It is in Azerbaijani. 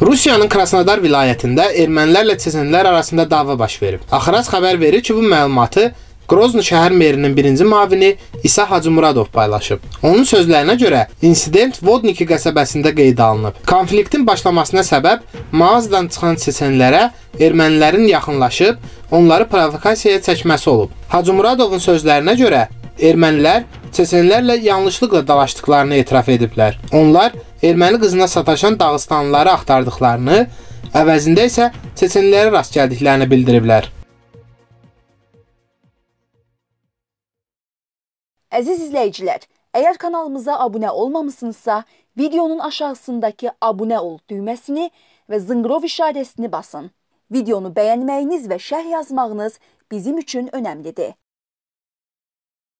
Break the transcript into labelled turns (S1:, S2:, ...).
S1: Rusiyanın Krasnodar vilayətində ermənilərlə çeçenlər arasında dava baş verib. Axras xəbər verir ki, bu məlumatı Grozny şəhər merinin birinci mavini İsa Hacımuradov paylaşıb. Onun sözlərinə görə, insident Vodniki qəsəbəsində qeydə alınıb. Konfliktin başlamasına səbəb mağazadan çıxan çeçenlərə ermənilərin yaxınlaşıb onları provokasiyaya çəkməsi olub. Hacımuradovun sözlərinə görə, ermənilər çeçenlərlə yanlışlıqla dalaşdıqlarını etiraf ediblər. Onlar erməni qızına sataşan Dağıstanlıları axtardıqlarını, əvəzində isə çeçenlərə rast gəldiklərini bildiriblər.
S2: Əziz izləyicilər, əgər kanalımıza abunə olmamısınızsa, videonun aşağısındakı abunə ol düyməsini və zınqrov işarəsini basın. Videonu bəyənməyiniz və şərh yazmağınız bizim üçün önəmlidir.